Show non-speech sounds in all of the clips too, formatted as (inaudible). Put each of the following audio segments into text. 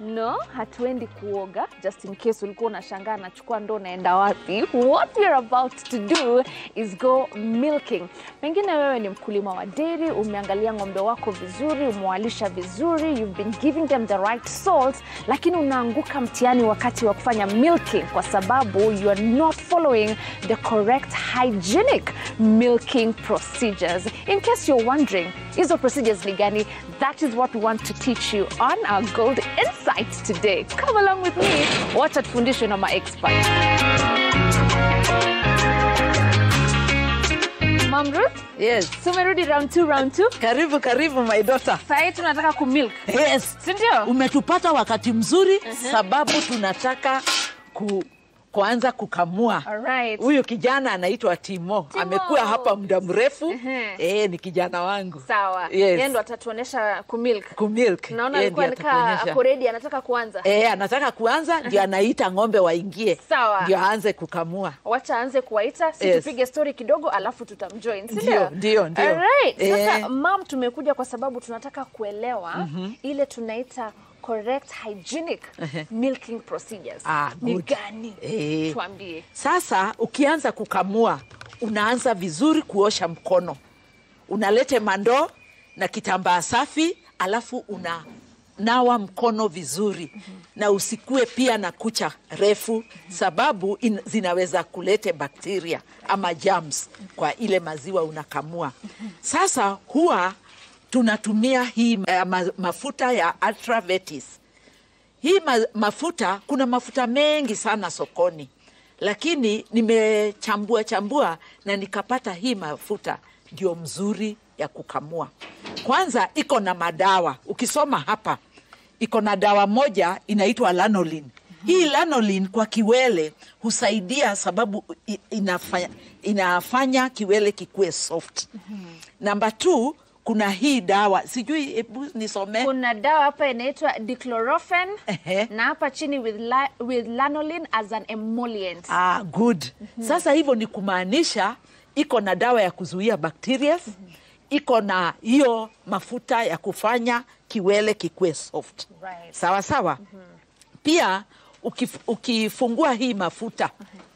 No, hatuendi kuoga. Just in case ulikuwa unashangaa nachukua ndoo naenda wapi, what we're about to do is go milking. Pengine wewe ni mkulima wa dairy, umeangalia ng'ombe wako vizuri, umewalisha vizuri, you've been giving them the right salt, lakini unaanguka mtiani wakati wa kufanya milking kwa sababu you are not following the correct hygienic milking procedures. In case you're wondering, hizo procedures ni gani? That is what we want to teach you on our Gold Insights today. Come along with me, wacha tufundishwe na maexpert. Mom Ruth, Yes. tumerudi round 2 round 2. Karibu karibu my daughter. Sasa tunataka kumilk. Yes. Si ndio? Umetupata wakati mzuri sababu tunataka ku, kuanza kukamua. Huyu kijana anaitwa Timo. Timo. Amekuwa hapa muda mrefu. Eh, ni kijana wangu. Sawa. Yes. Yeye ndo atatuonesha kumilk. Kumilk. Naona alikuwa ready anataka kuanza. Eh, anataka kuanza ndio anaita ng'ombe waingie. Sawa. Ndio aanze kukamua. wacha aanze kuwaita si Yes. tupige story kidogo alafu tutamjoin si Ndio, ndio, ndio. Alright. Sasa Eh. mam tumekuja kwa sababu tunataka kuelewa ile tunaita correct hygienic (laughs) milking procedures Ah, ni gani Eh. tuambie Sasa ukianza kukamua, unaanza vizuri kuosha mkono, unalete mandoo na kitambaa safi, alafu una nawa mkono vizuri mm -hmm. na usikue pia na kucha refu, mm -hmm. sababu in, zinaweza kulete bakteria ama germs kwa ile maziwa unakamua. Mm -hmm. Sasa huwa tunatumia hii uh, ma, mafuta ya Ultravetis. Hii ma, mafuta kuna mafuta mengi sana sokoni, lakini nimechambua chambua na nikapata hii mafuta ndio mzuri ya kukamua. Kwanza iko na madawa, ukisoma hapa iko na dawa moja inaitwa lanolin. Hii lanolin kwa kiwele husaidia sababu inafanya, inafanya kiwele kikuwe soft. Namba two, kuna hii dawa sijui, hebu nisomee. kuna dawa hapa inaitwa diclorofen na hapa chini with, la, with lanolin as an emollient Ah, good. Mm -hmm. Sasa hivyo ni kumaanisha iko na dawa ya kuzuia bacteria, mm -hmm. iko na hiyo mafuta ya kufanya kiwele kikuwe soft. Right. Sawa sawa. mm -hmm. Pia ukif, ukifungua hii mafuta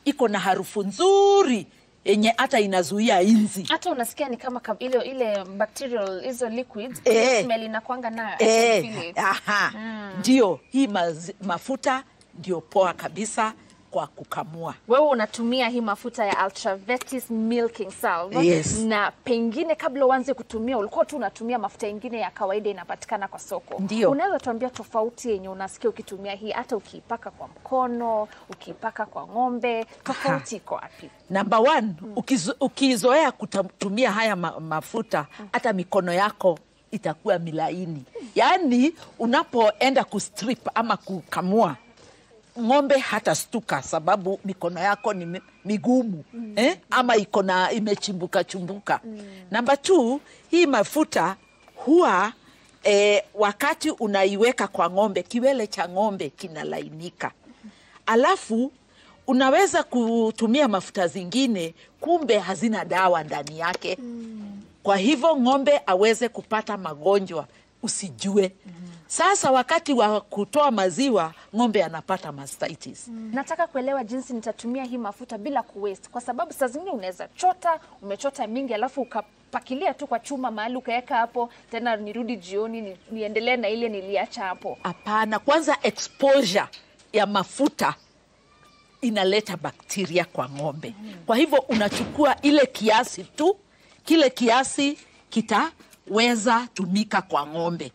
iko na harufu nzuri yenye hata inazuia inzi. hata unasikia ni kama ile ile bacterial hizo liquids Eh. smell inakwanga nayo Eh, aha. Ndio hii mazi, mafuta ndio poa kabisa kwa kukamua. wewe unatumia hii mafuta ya Ultravetis milking salve Yes. na pengine kabla uanze kutumia ulikuwa tu unatumia mafuta ingine ya kawaida inapatikana kwa soko Ndio. unaweza tuambia tofauti yenye unasikia ukitumia hii hata ukiipaka kwa mkono ukiipaka kwa ng'ombe tofauti iko wapi Number one, ukizo, ukizoea kutumia haya ma, mafuta hata mikono yako itakuwa milaini. Yaani unapoenda kustrip ama kukamua ng'ombe hata stuka sababu mikono yako ni migumu mm. eh? ama iko na imechimbuka chumbuka. mm. Namba two, hii mafuta huwa eh, wakati unaiweka kwa ng'ombe, kiwele cha ng'ombe kinalainika alafu unaweza kutumia mafuta zingine kumbe hazina dawa ndani yake mm. kwa hivyo ng'ombe aweze kupata magonjwa usijue sasa wakati wa kutoa maziwa ng'ombe anapata mastitis Mm. nataka kuelewa jinsi nitatumia hii mafuta bila kuwaste kwa sababu saa zingine unaweza chota umechota mingi alafu ukapakilia tu kwa chuma mahali ukaweka hapo tena nirudi jioni ni, niendelee na ile niliacha hapo hapana kwanza exposure ya mafuta inaleta bakteria kwa ng'ombe Mm. kwa hivyo unachukua ile kiasi tu kile kiasi kitaweza tumika kwa ng'ombe.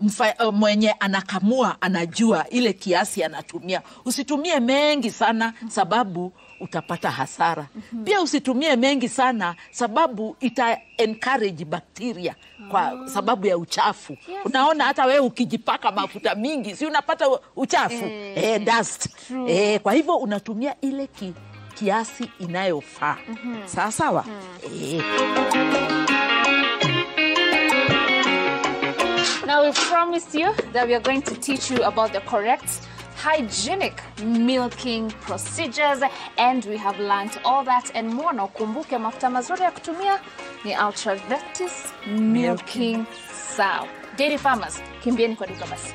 Mfa, uh, mwenye anakamua anajua ile kiasi anatumia. Usitumie mengi sana sababu utapata hasara. Pia usitumie mengi sana sababu ita encourage bakteria kwa sababu ya uchafu. Yes. unaona hata wewe ukijipaka mafuta mingi si unapata uchafu? Eh, eh, dust. Eh, kwa hivyo unatumia ile ki, kiasi inayofaa. Sawa sawa? Mm -hmm. eh. We promised you that we are going to teach you about the correct hygienic milking procedures and we have learned all that and more. Na ukumbuke mafuta mazuri ya kutumia ni Ultravetis milking sow. Dairy farmers kimbieni kwa duka basi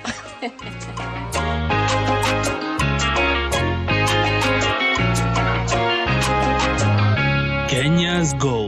Kenya's Gold.